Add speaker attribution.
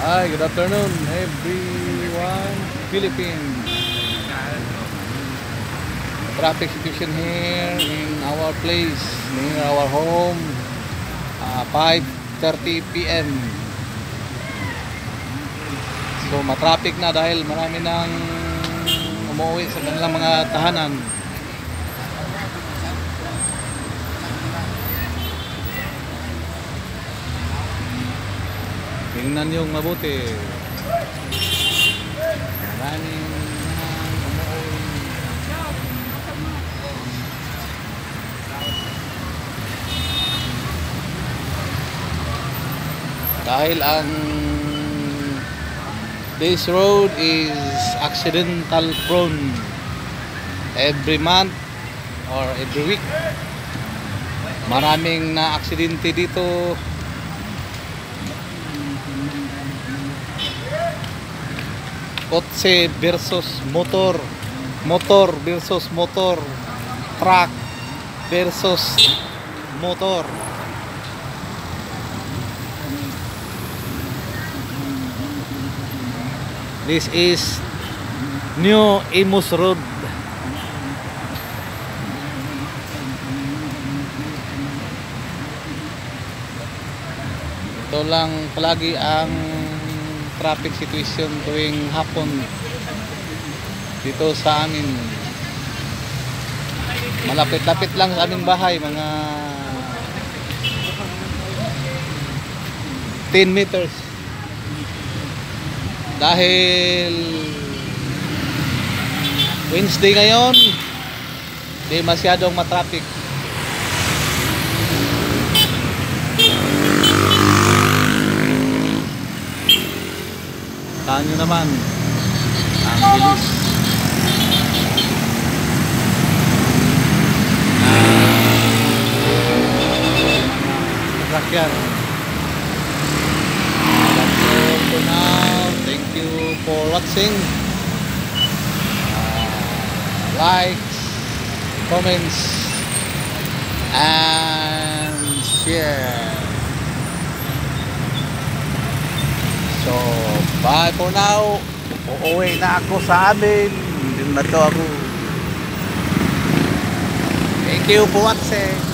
Speaker 1: Hi, good afternoon everyone. Philippines. Traffic situation here in our place, near our home. Uh, 5.30 p.m. So matraffic na dahil marami nang umuwi sa kanilang mga tahanan. Tingnan yung mabuti. Maraming. Dahil ang this road is accidental prone every month or every week maraming na aksidente dito kotse versus motor motor versus motor truck versus motor. This is New Imus Road. Ito lang palagi ang traffic situation tuwing hapon dito sa amin. Malapit-lapit lang sa aming bahay mga 10 meters. Dahil Wednesday ngayon di masyadong matraffic Saan nyo naman? Ang bilis. Sasakyan that's all for now. Thank you for watching. Uh, likes comments and share. So, bye for now. Uuwi na ako sa amin. Hindi na to ako. Thank you for watching.